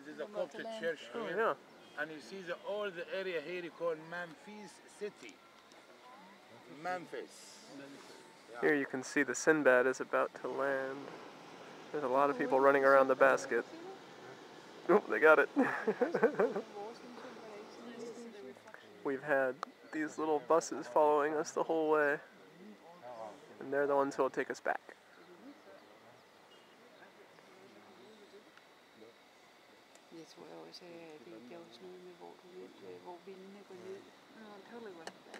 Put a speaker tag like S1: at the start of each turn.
S1: to
S2: the
S1: land.
S2: church
S3: Oh, yeah.
S2: and you see the all the area here called Memphis City. Memphis.
S3: Here you can see the Sinbad is about to land. There's a lot of people running around the basket. Oh, they got it. We've had these little buses following us the whole way. And they're the ones who'll take us back.
S1: Jeg tror også, at det, det er også noget med, hvor, du, hvor vindene går ned.
S3: Totally.